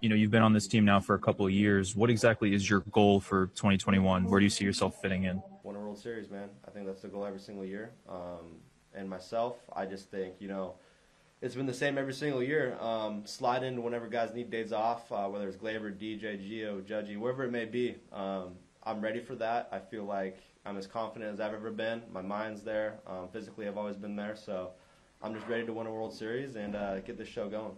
you know, you've been on this team now for a couple of years. What exactly is your goal for 2021? Where do you see yourself fitting in? Win a World Series, man. I think that's the goal every single year. Um, and myself, I just think, you know, it's been the same every single year. Um, slide in whenever guys need days off, uh, whether it's Gleyber, DJ, Gio, Judgy, wherever it may be. Um, I'm ready for that. I feel like I'm as confident as I've ever been. My mind's there. Um, physically, I've always been there. So I'm just ready to win a World Series and uh, get this show going.